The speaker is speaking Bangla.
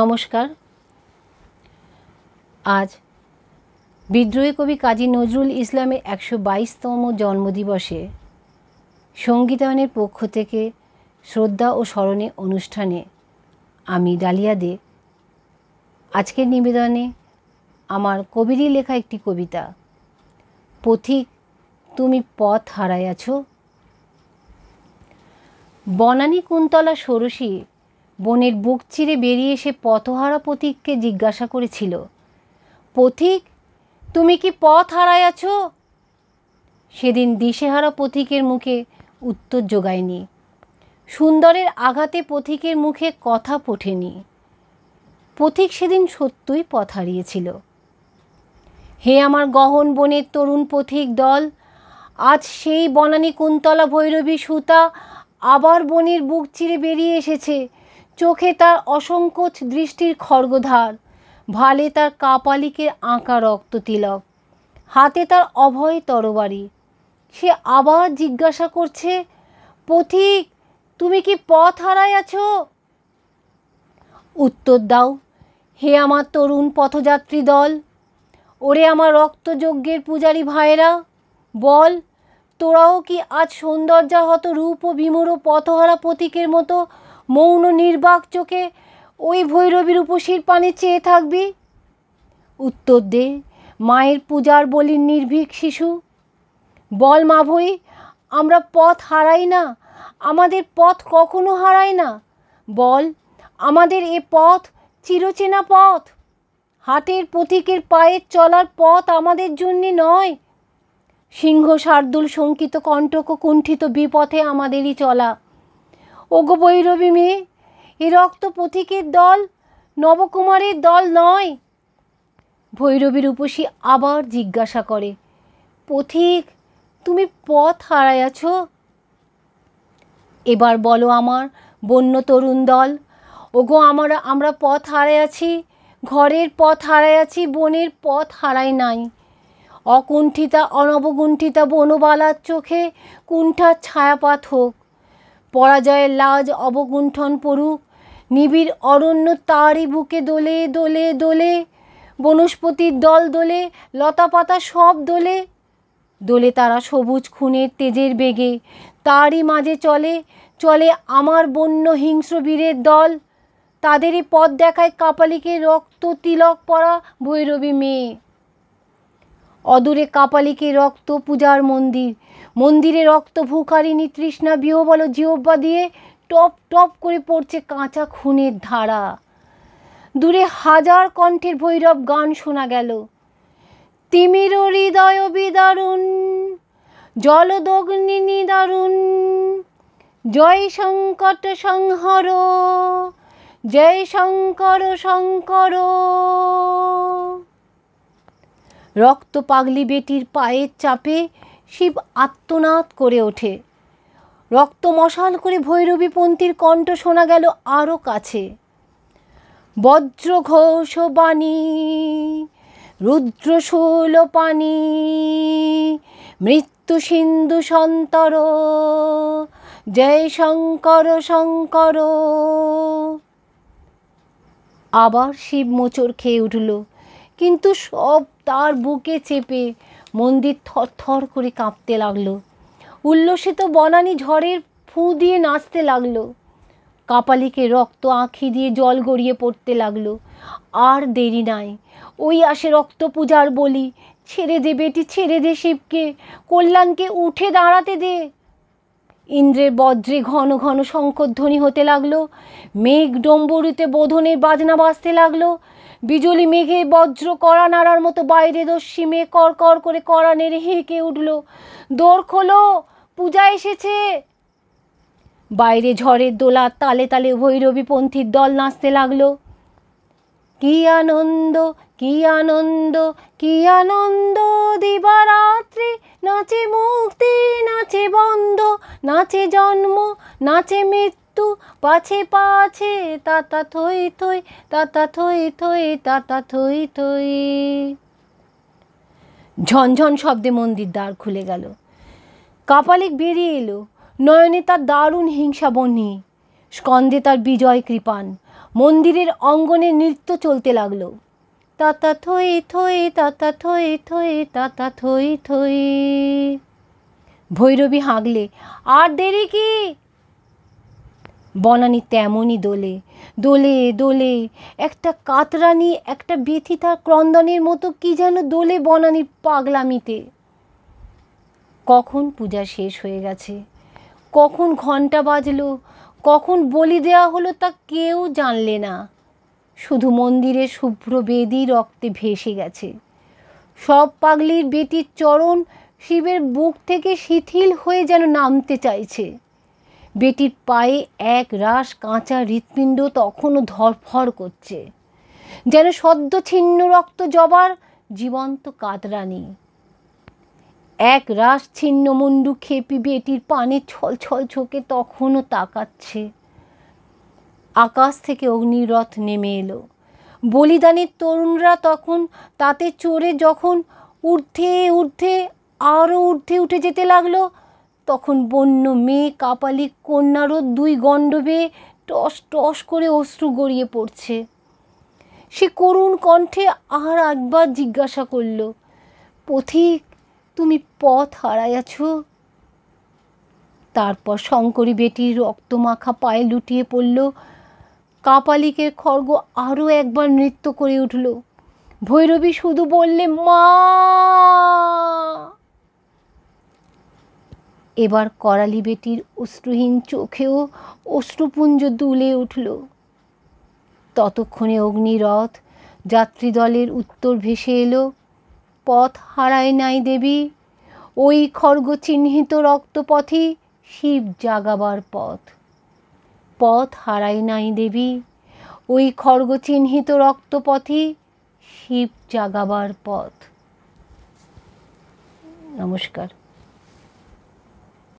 নমস্কার। আজ বিদ্রোহী কবি কাজী নজরুল ইসলামের একশো বাইশতম জন্মদিবসে সঙ্গীতায়নের পক্ষ থেকে শ্রদ্ধা ও স্মরণে অনুষ্ঠানে আমি ডালিয়া দে। আজকের নিবেদনে আমার কবিরই লেখা একটি কবিতা, পথিক তুমি পথ হারাইয়াছ। বনানী কুন্তলা ষোড়শী বনের বুক চিরে বেরিয়ে এসে পথহারা পথিককে জিজ্ঞাসা করেছিল, পথিক, তুমি কি পথ হারাইয়াছ সেদিন দিশেহারা পথিকের মুখে উত্তর যোগায়নি সুন্দরের আঘাতে পথিকের মুখে কথা ফোটেনি। পথিক সেদিন সত্যই পথ হারিয়েছিল। হে আমার গহন বনের তরুণ পথিক দল, আজ সেই বনানী কুন্তলা ভৈরবী সুতা আবার বনের বুক চিরে বেরিয়ে এসেছে। চোখে তার অসংকোচ দৃষ্টির খড়গধার, ভালে তার কাপালিকের আঁকা রক্ত তিলক, হাতে তার অভয় তরবারি। সে আবার জিজ্ঞাসা করছে, পথিক, তুমি কি পথ হারাইয়াছ উত্তর দাও, হে আমার তরুণ পথযাত্রী দল, ওরে আমার রক্তযজ্ঞের পূজারী ভাইরা বল, তোরাও কি আজ সৌন্দর্যাহত রূপ ও বিমূঢ় পথহারা প্রতীকের মতো মৌন নির্বাক চোখে ওই ভৈরবীর উপসীর পানে চেয়ে থাকবি? উত্তর দে, মায়ের পূজার বলির নির্ভীক শিশু। বল মা ভই, আমরা পথ হারাই না, আমাদের পথ কখনো হারাই না। বল, আমাদের এ পথ চিরচেনা পথ। হাটের পথিকের পায়ের চলার পথ আমাদের জন্যে নয়। সিংহ শার্দুল শঙ্কিত কণ্টক কুণ্ঠিত বিপথে আমাদেরই চলা। ওগো বৈরবী মেয়ে, এ রক্ত পথিকের দল, নবকুমারের দল নয়। ভৈরবীর উপসী আবার জিজ্ঞাসা করে, পথিক, তুমি পথ হারাইয়াছ এবার বলো আমার বন্য তরুণ দল, ওগো আমরা আমরা পথ হারাইয়াছি ঘরের পথ হারাইয়াছি বনের পথ হারাই নাই। অকুণ্ঠিতা অনবগুণ্ঠিতা বনবালার চোখে কুণ্ঠার ছায়াপাত হোক পরাজয়ের লাজ অবগুণ্ঠন পড়ুক নিবিড় অরণ্য তারই বুকে দোলে দোলে দোলে। বনস্পতির দল দোলে, লতাপাতা সব দোলে। দোলে তারা সবুজ খুনের তেজের বেগে। তারই মাঝে চলে চলে আমার বন্য হিংস্র বীরের দল। তাদেরই পথ দেখায় কাপালিকে রক্ত তিলক পরা ভৈরবী মেয়ে। অদূরে কাপালিকে রক্ত পূজার মন্দির। মন্দিরে রক্ত ভুকারিনী তৃষ্ণা বিহবল জিহ্বা দিয়ে টপ টপ করে পড়ছে কাঁচা খুনের ধারা। দূরে হাজার কণ্ঠের ভৈরব গান শোনা গেল। তিমির হৃদয় বিদারুণ, জলদগ্নি নিদারুণ, জয় সংকট সংহর, জয় শঙ্কর শঙ্কর। রক্ত পাগলি বেটির পায়ের চাপে শিব আত্মনাদ করে ওঠে। রক্ত মশাল করে ভৈরবী পন্থীর কণ্ঠ শোনা গেল আরও কাছে। বজ্র ঘোষ বাণী রুদ্রশূল পানি মৃত্যু সিন্ধু সন্তর, জয় শঙ্কর শঙ্কর। আবার শিব মোচর খেয়ে উঠল, কিন্তু সব তার বুকে চেপে মন্দির থর থর করে কাঁপতে লাগল। উল্লসিত বনানি ঝড়ের ফু দিয়ে নাচতে লাগল। কাপালিকে রক্ত আঁখি দিয়ে জল গড়িয়ে পড়তে লাগল। আর দেরি নাই। ওই আসে রক্ত পূজার বলি, ছেড়ে দে বেটি, ছেড়ে দে শিবকে। কল্যাণকে উঠে দাঁড়াতে দে। ইন্দ্রের বজ্রে ঘন ঘন শঙ্করধ্বনি হতে লাগল। মেঘ ডম্বরুতে বোধনের বাজনা বাজতে লাগল। বিজলি মেঘে বজ্র কড়া নাড়ার মতো বাইরে দস্যি মেঘ কর কর করে কড়া নেড়ে হেঁকে উঠল। দৌড় খোলো, পূজা এসেছে। বাইরে ঝড়ের দোলা তালে তালে ভৈরবী পন্থীর দল নাচতে লাগল। কি আনন্দ কি আনন্দ কি আনন্দ দিবারাত্রি, নাচে মুক্তি, নাচে বন্ধ, নাচে জন্ম, নাচে মৃত্যু, পাছে পাছে তাতা থই থই তাতা থই থই তাতা থই থই। ঝনঝন শব্দে মন্দির দ্বার খুলে গেল। কাপালিক বেরিয়ে এলো। নয়নে তার দারুণ হিংসা বনি স্কন্দে তার বিজয় কৃপান। মন্দিরের অঙ্গনে নৃত্য চলতে লাগল। তাতা থই থই তাতা থই থই তাতা থই থই। ভৈরবী হাঁকলে, আর দেরি কি? বনানি তেমনই দোলে দোলে দোলে, একটা কাতরানি, একটা ব্যথিতা ক্রন্দনের মতো কি যেন দোলে বনানির পাগলামিতে। কখন পূজা শেষ হয়ে গেছে, কখন ঘণ্টা বাজলো কখন বলি দেওয়া হলো তা কেউ জানলে না। শুধু মন্দিরে শুভ্র বেদি রক্তে ভেসে গেছে। সব পাগলির বেটির চরণ শিবের বুক থেকে শিথিল হয়ে যেন নামতে চাইছে। বেটির পায়ে এক রাস কাঁচা হৃৎপিণ্ড তখনও ধরফর করছে। যেন সদ্য ছিন্ন রক্ত জবার জীবন্ত কাতরানি। এক রাস ছিন্ন মুন্ডু খেপি বেটির পানে ছল ছল চোখে তখনও তাকাচ্ছে। আকাশ থেকে অগ্নিরথ নেমে এলো। বলিদানের তরুণরা তখন তাতে চড়ে যখন ঊর্ধ্বে ঊর্ধ্বে আরও ঊর্ধ্বে উঠে যেতে লাগল, তখন বন্য মেয়ে, কাপালি কন্যারও দুই গণ্ডবে টস টস করে অশ্রু গড়িয়ে পড়ছে। সে করুণ কণ্ঠে আর একবার জিজ্ঞাসা করল, পথিক তুমি পথ হারাইয়াছ। তারপর শঙ্করী বেটির রক্তমাখা পায়ে লুটিয়ে পড়ল। কাপালিকের খড়গ আরও একবার নৃত্য করে উঠল। ভৈরবী শুধু বললে, মা! এবার করালি বেটির অশ্রুহীন চোখেও অশ্রুপুঞ্জ দুলে উঠল। ততক্ষণে অগ্নিরথ যাত্রীদলের উত্তর ভেসে এলো। পথ হারায় নাই দেবী। ওই খর্গ চিহ্নিত রক্তপথই শিব জাগাবার পথ। পথ হারাই নাই দেবী। ওই খর্গ চিহ্নিত রক্তপথই শিব জাগাবার পথ। নমস্কার।